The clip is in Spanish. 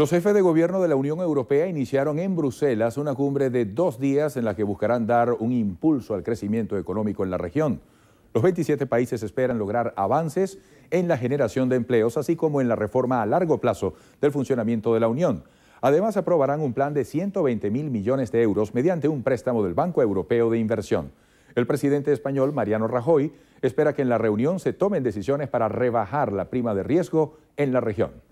Los jefes de gobierno de la Unión Europea iniciaron en Bruselas una cumbre de dos días en la que buscarán dar un impulso al crecimiento económico en la región. Los 27 países esperan lograr avances en la generación de empleos, así como en la reforma a largo plazo del funcionamiento de la Unión. Además, aprobarán un plan de 120 mil millones de euros mediante un préstamo del Banco Europeo de Inversión. El presidente español, Mariano Rajoy, espera que en la reunión se tomen decisiones para rebajar la prima de riesgo en la región.